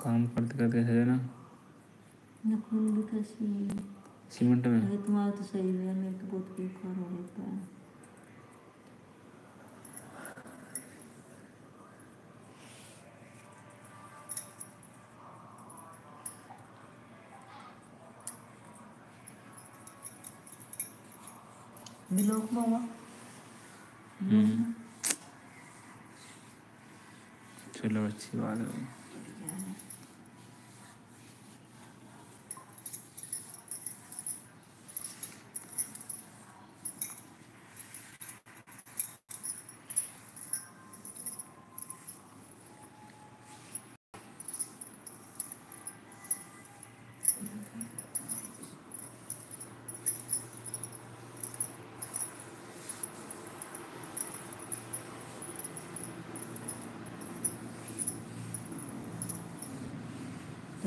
काम करते करते ऐसे है ना? नखून भी कैसी? सीमेंट में? अरे तुम्हारा तो सही है मेरे तो बहुत बेकार हो जाता है। बिलोक मामा। हम्म। चलो अच्छी बात है।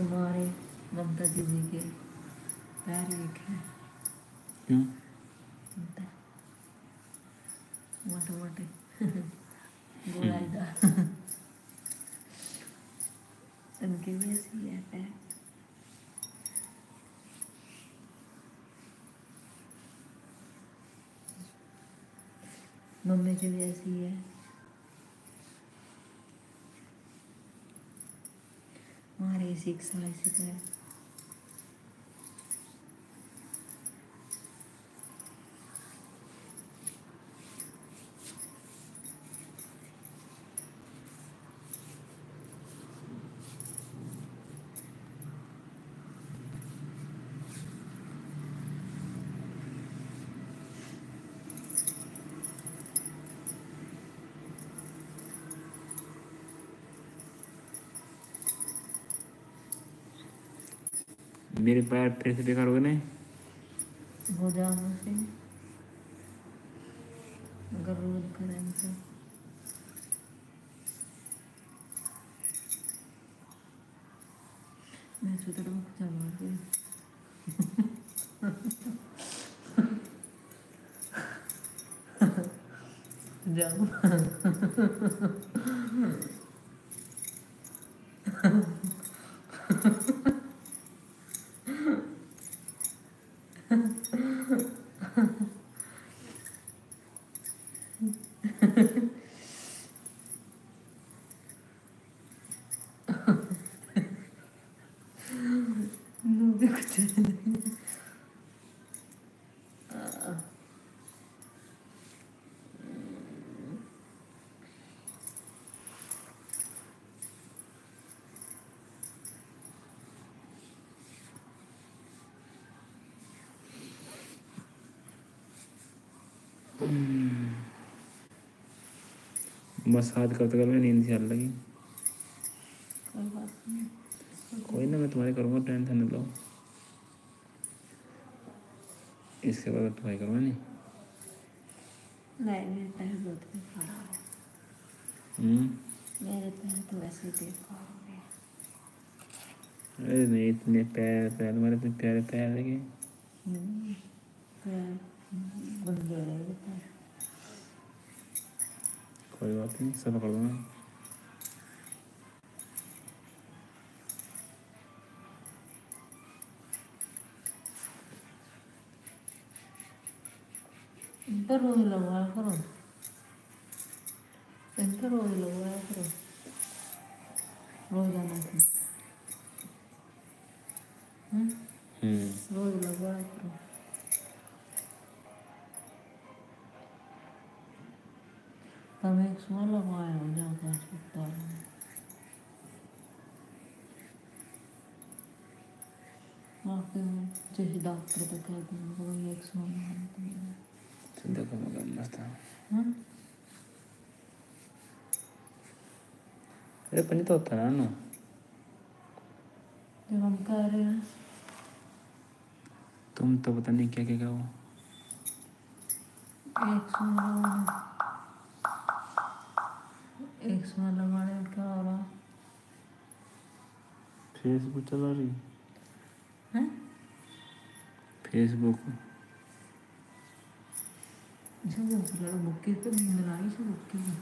तुम्हारे ममता दीदी के पैर क्यों? ममता मोटे मोटे। गोलाईदार उनके भी ऐसी है पैर। मम्मी की भी ऐसी है। हमारे इसी एक मेरे पैर फिर से बेकार हो गए नहीं हो से अगर रोज करें तो मैं तो तेरे को चलवा के जाओ Ну, бегут. मसाज करते करते नींद से आने लगी। कोई ना मैं तुम्हारी करूँगा टेंशन न लो। इसके बाद तुम्हारी करूँगा नहीं? नहीं मेरे पैर बहुत बेकार हम्म? मेरे पैर तो वैसे ही बेकार हो गए। अरे नहीं इतने पैर पैर तुम्हारे इतने प्यारे पैर लगे हम्म, पैर हो गए पैर। कोई बात नहीं सब कर दूँगा इन पर रोज लगवाया करो इन पर रोज तब एक सुबह लगवाया हो जाता अस्पताल में आके जैसे डॉक्टर को कह दूँगा वही एक सुबह लगवाना तुम्हें तो देखो मगर मस्त है अरे पंजी तो होता है ना। जब हम कह रहे हैं तुम तो पता नहीं क्या क्या क्या हो एक सौ एक सौ लगाने क्या हो रहा फेसबुक चला रही है? फेसबुक जब वो बुक्की तो नींद आ रही है बुक्की में